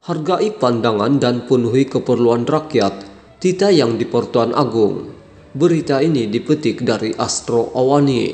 Hargai pandangan dan penuhi keperluan rakyat Tita yang di Pertuan Agung. Berita ini dipetik dari Astro Awani.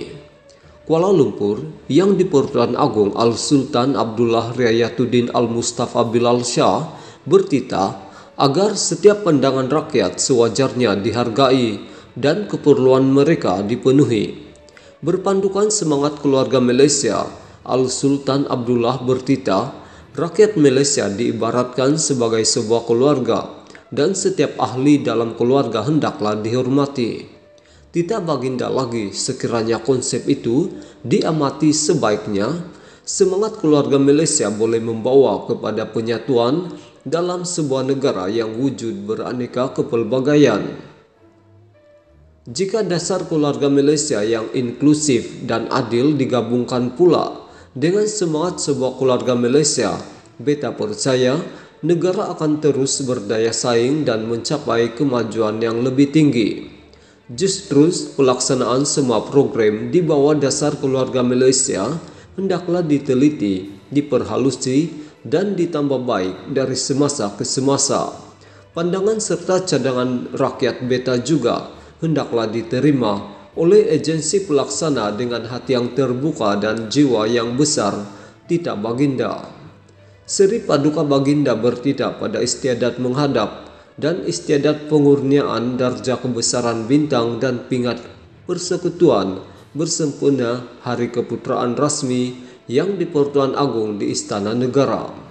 Kuala Lumpur yang di Pertuan Agung Al-Sultan Abdullah Riayatuddin Al-Mustafa Bilal Shah bertita agar setiap pandangan rakyat sewajarnya dihargai dan keperluan mereka dipenuhi. Berpandukan semangat keluarga Malaysia, Al-Sultan Abdullah bertita Rakyat Malaysia diibaratkan sebagai sebuah keluarga dan setiap ahli dalam keluarga hendaklah dihormati. Tidak baginda lagi sekiranya konsep itu diamati sebaiknya, semangat keluarga Malaysia boleh membawa kepada penyatuan dalam sebuah negara yang wujud beraneka kepelbagaian. Jika dasar keluarga Malaysia yang inklusif dan adil digabungkan pula dengan semangat sebuah keluarga Malaysia, beta percaya negara akan terus berdaya saing dan mencapai kemajuan yang lebih tinggi. Justru pelaksanaan semua program di bawah dasar keluarga Malaysia hendaklah diteliti, diperhalusi dan ditambah baik dari semasa ke semasa. Pandangan serta cadangan rakyat beta juga hendaklah diterima oleh agensi pelaksana dengan hati yang terbuka dan jiwa yang besar, tidak baginda. Seri paduka baginda bertidak pada istiadat menghadap dan istiadat pengurniaan darjah kebesaran bintang dan pingat persekutuan bersempurna hari keputraan rasmi yang di Pertuan Agung di Istana Negara.